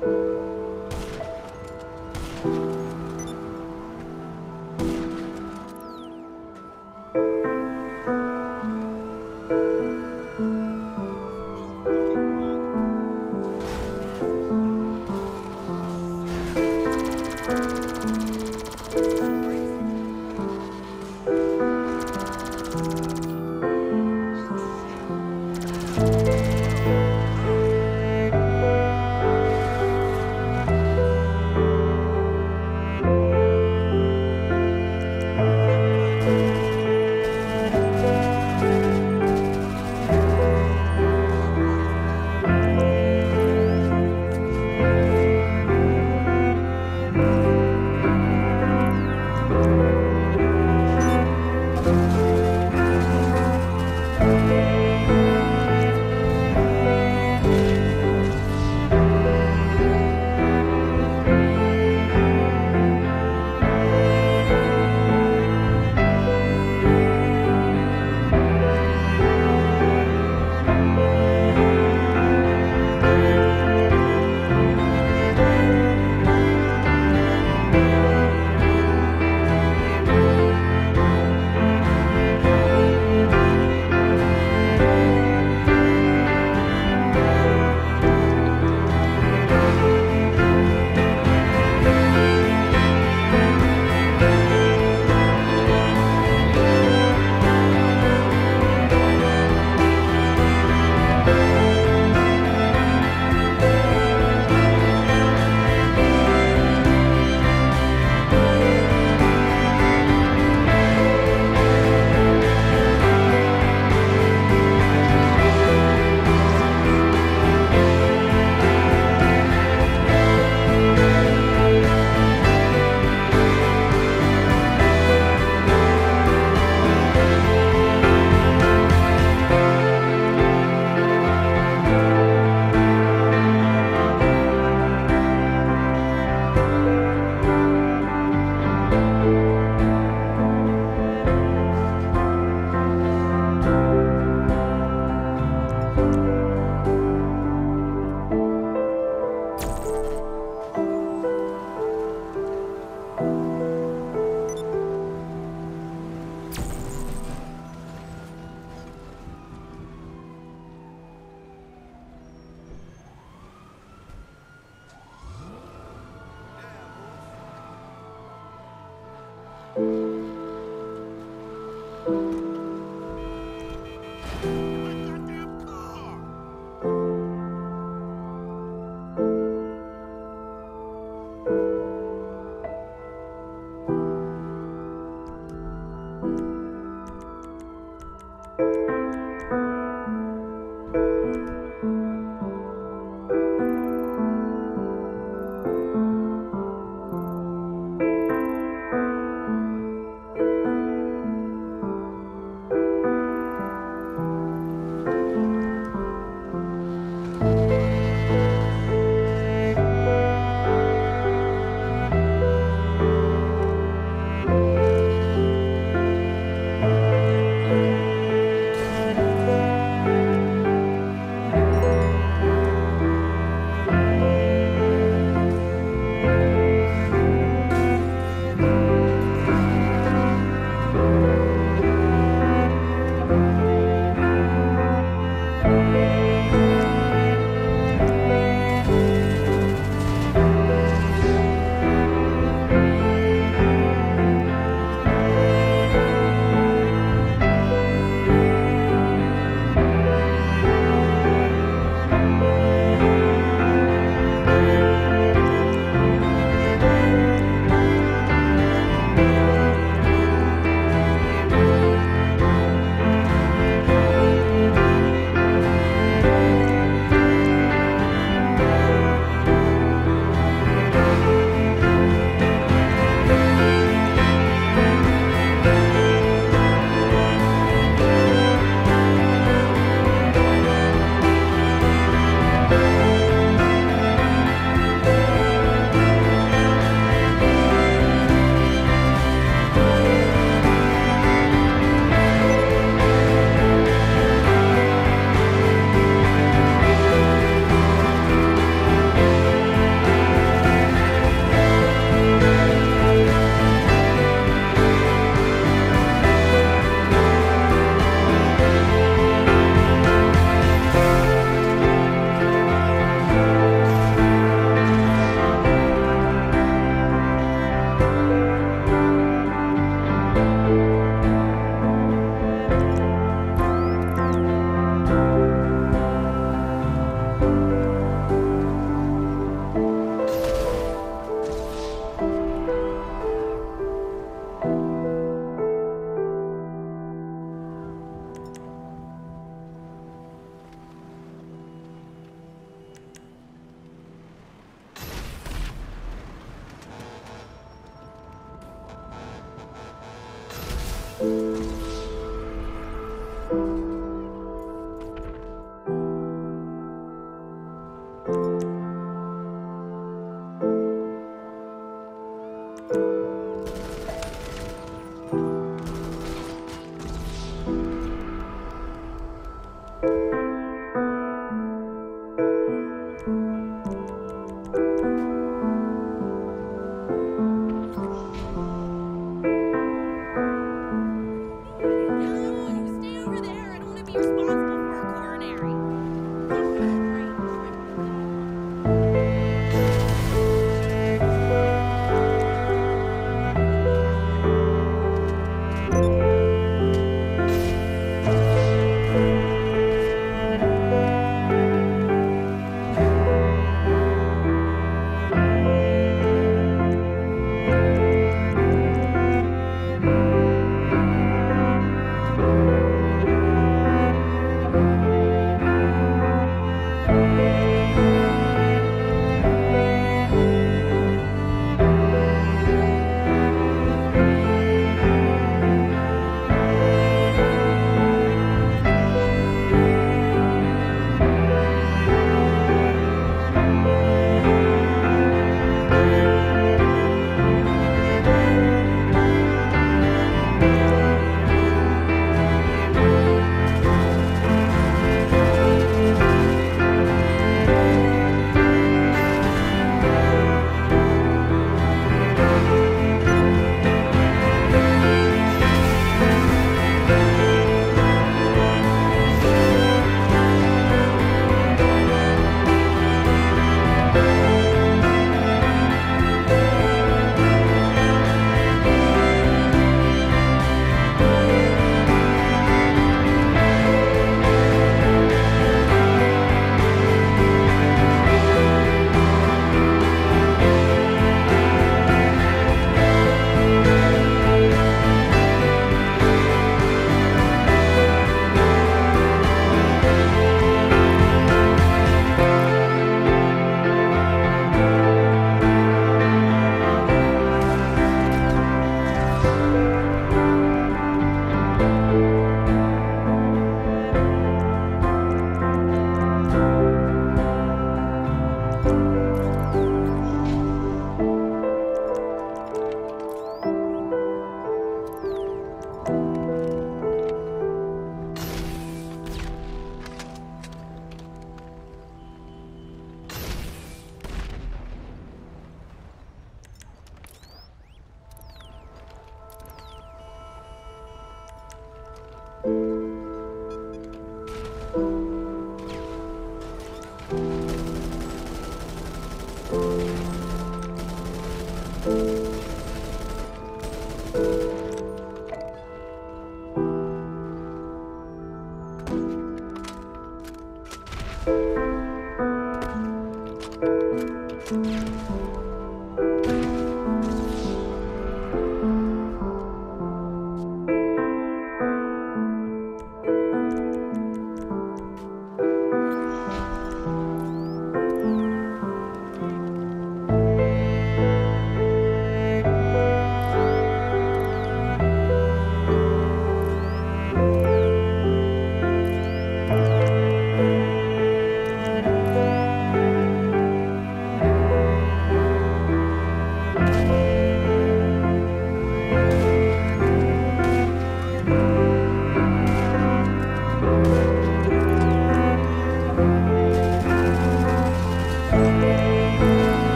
Thank you.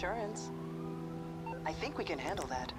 Insurance. I think we can handle that.